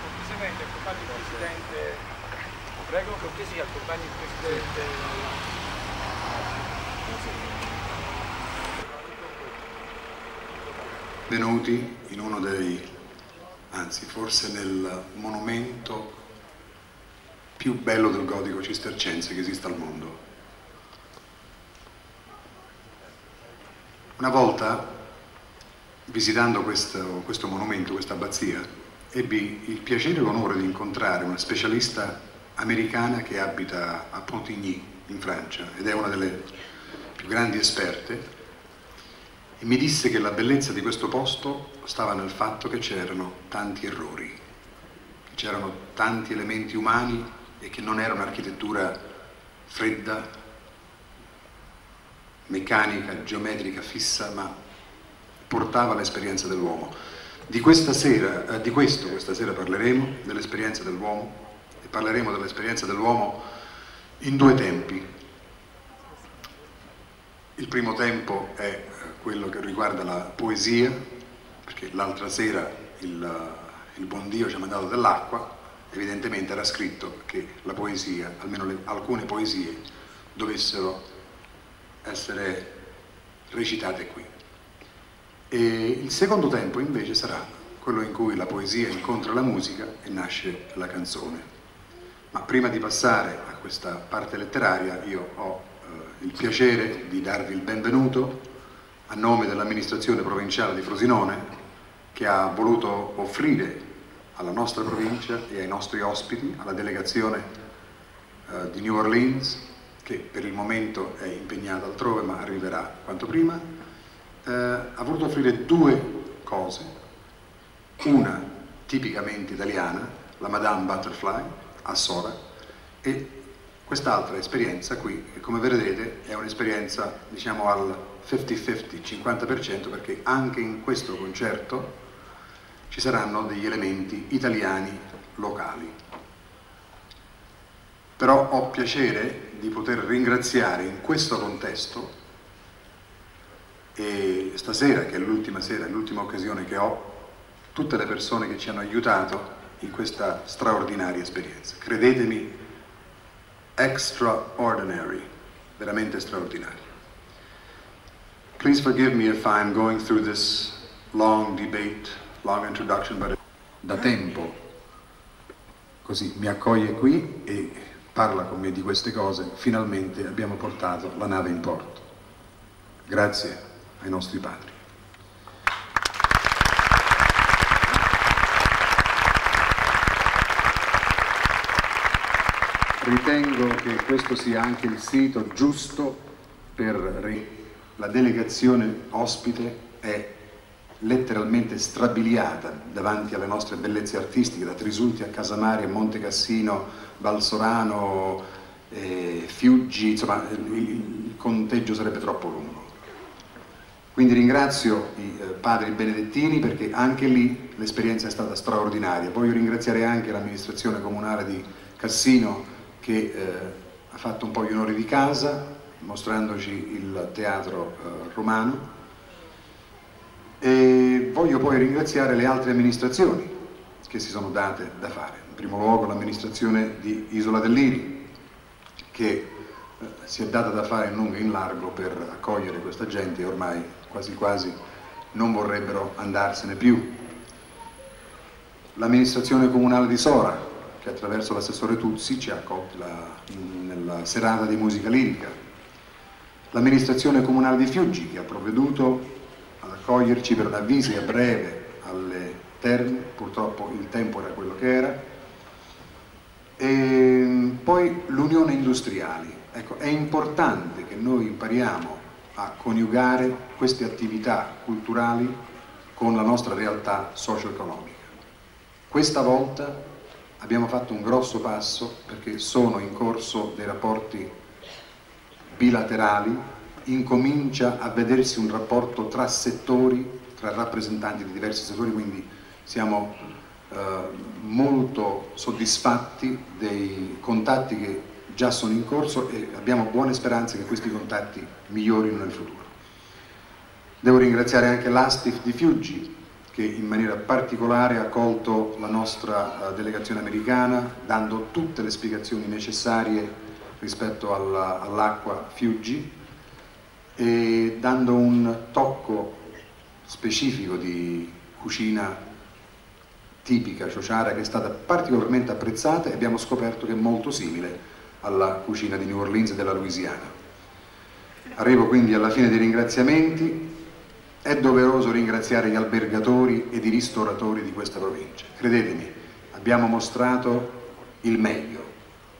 cortesemente accompagni il Presidente, prego cortesia, accompagni il Presidente. Venuti in uno dei, anzi forse nel monumento più bello del gotico cistercense che esista al mondo. Una volta, visitando questo, questo monumento, questa abbazia, ebbi il piacere e l'onore di incontrare una specialista americana che abita a Pontigny, in Francia, ed è una delle più grandi esperte, e mi disse che la bellezza di questo posto stava nel fatto che c'erano tanti errori, che c'erano tanti elementi umani e che non era un'architettura fredda, meccanica, geometrica, fissa, ma portava l'esperienza dell'uomo. Di, sera, eh, di questo questa sera parleremo, dell'esperienza dell'uomo, e parleremo dell'esperienza dell'uomo in due tempi. Il primo tempo è eh, quello che riguarda la poesia, perché l'altra sera il, il buon Dio ci ha mandato dell'acqua, evidentemente era scritto che la poesia, almeno le, alcune poesie, dovessero essere recitate qui. E il secondo tempo invece sarà quello in cui la poesia incontra la musica e nasce la canzone. Ma prima di passare a questa parte letteraria io ho eh, il piacere di darvi il benvenuto a nome dell'amministrazione provinciale di Frosinone che ha voluto offrire alla nostra provincia e ai nostri ospiti, alla delegazione eh, di New Orleans, che per il momento è impegnata altrove ma arriverà quanto prima, eh, ha voluto offrire due cose, una tipicamente italiana, la Madame Butterfly a Sora, e quest'altra esperienza qui, che come vedrete è un'esperienza diciamo al 50-50, 50% perché anche in questo concerto ci saranno degli elementi italiani locali. Però ho piacere di poter ringraziare in questo contesto e stasera, che è l'ultima sera, l'ultima occasione che ho, tutte le persone che ci hanno aiutato in questa straordinaria esperienza. Credetemi, extraordinary, veramente straordinaria. Please forgive me if I'm going through this long debate, long introduction, but da tempo così mi accoglie qui e parla con me di queste cose, finalmente abbiamo portato la nave in porto. Grazie ai nostri padri. Ritengo che questo sia anche il sito giusto per la delegazione ospite è letteralmente strabiliata davanti alle nostre bellezze artistiche, da Trisulti a Casamari, a Monte Cassino, Valsorano, eh, Fiuggi, insomma il, il conteggio sarebbe troppo lungo. Quindi ringrazio i eh, padri benedettini perché anche lì l'esperienza è stata straordinaria. Voglio ringraziare anche l'amministrazione comunale di Cassino che eh, ha fatto un po' gli onori di casa, mostrandoci il teatro eh, romano. E voglio poi ringraziare le altre amministrazioni che si sono date da fare. In primo luogo l'amministrazione di Isola dell'Iri, che eh, si è data da fare in lungo e in largo per accogliere questa gente ormai quasi quasi non vorrebbero andarsene più. L'amministrazione comunale di Sora, che attraverso l'assessore Tuzzi ci ha accolto la, nella serata di musica lirica, l'amministrazione comunale di Fiuggi che ha provveduto ad accoglierci per una visita breve alle terme, purtroppo il tempo era quello che era, e poi l'unione industriali. Ecco, è importante che noi impariamo a coniugare queste attività culturali con la nostra realtà socio-economica. Questa volta abbiamo fatto un grosso passo perché sono in corso dei rapporti bilaterali, incomincia a vedersi un rapporto tra settori, tra rappresentanti di diversi settori, quindi siamo eh, molto soddisfatti dei contatti che già sono in corso e abbiamo buone speranze che questi contatti migliorino nel futuro. Devo ringraziare anche l'Astif di Fiuggi che in maniera particolare ha accolto la nostra uh, delegazione americana dando tutte le spiegazioni necessarie rispetto all'acqua all Fiuggi e dando un tocco specifico di cucina tipica ciociara che è stata particolarmente apprezzata e abbiamo scoperto che è molto simile alla cucina di New Orleans e della Louisiana. Arrivo quindi alla fine dei ringraziamenti è doveroso ringraziare gli albergatori ed i ristoratori di questa provincia. Credetemi, abbiamo mostrato il meglio,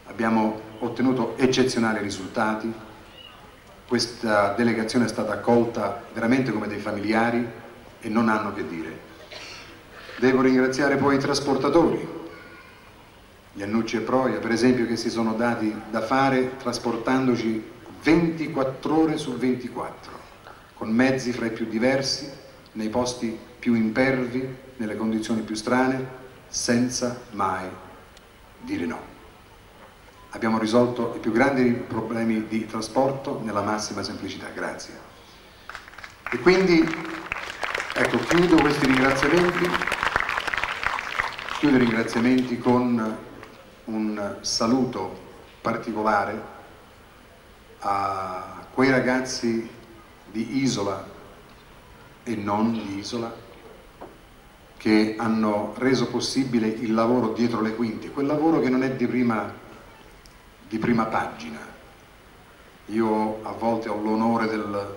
abbiamo ottenuto eccezionali risultati, questa delegazione è stata accolta veramente come dei familiari e non hanno che dire. Devo ringraziare poi i trasportatori, gli Annucci e Proia per esempio che si sono dati da fare trasportandoci 24 ore su 24 con mezzi fra i più diversi, nei posti più impervi, nelle condizioni più strane, senza mai dire no. Abbiamo risolto i più grandi problemi di trasporto nella massima semplicità, grazie. E quindi, ecco, chiudo questi ringraziamenti, chiudo i ringraziamenti con un saluto particolare a quei ragazzi di Isola e non di Isola che hanno reso possibile il lavoro dietro le quinte, quel lavoro che non è di prima, di prima pagina. Io a volte ho l'onore del,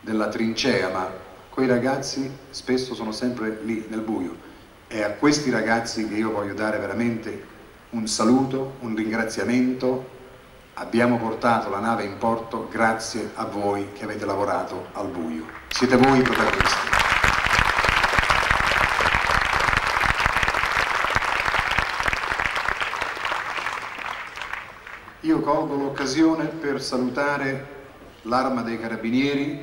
della trincea, ma quei ragazzi spesso sono sempre lì nel buio. È a questi ragazzi che io voglio dare veramente un saluto, un ringraziamento Abbiamo portato la nave in porto grazie a voi che avete lavorato al buio. Siete voi i protagonisti. Io colgo l'occasione per salutare l'Arma dei Carabinieri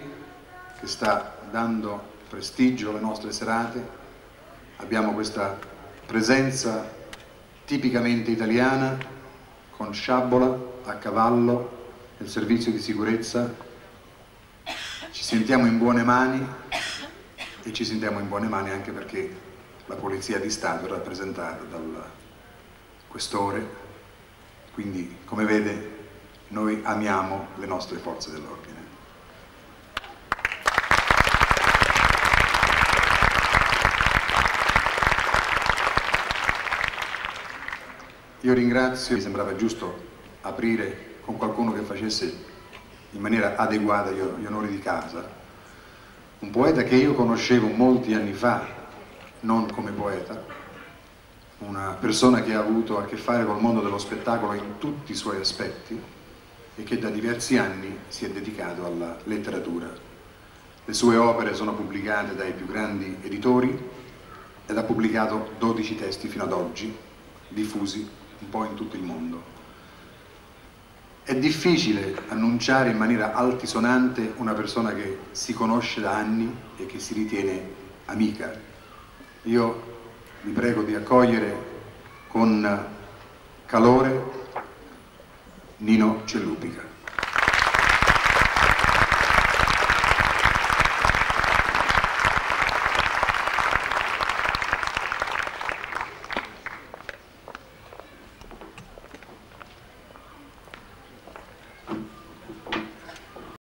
che sta dando prestigio alle nostre serate. Abbiamo questa presenza tipicamente italiana con sciabola, a cavallo nel servizio di sicurezza, ci sentiamo in buone mani e ci sentiamo in buone mani anche perché la Polizia di Stato è rappresentata dal questore, quindi come vede noi amiamo le nostre forze dell'ordine. Io ringrazio, mi sembrava giusto aprire con qualcuno che facesse in maniera adeguata gli onori di casa, un poeta che io conoscevo molti anni fa, non come poeta, una persona che ha avuto a che fare col mondo dello spettacolo in tutti i suoi aspetti e che da diversi anni si è dedicato alla letteratura. Le sue opere sono pubblicate dai più grandi editori ed ha pubblicato 12 testi fino ad oggi, diffusi un po' in tutto il mondo. È difficile annunciare in maniera altisonante una persona che si conosce da anni e che si ritiene amica. Io vi prego di accogliere con calore Nino Cellupica.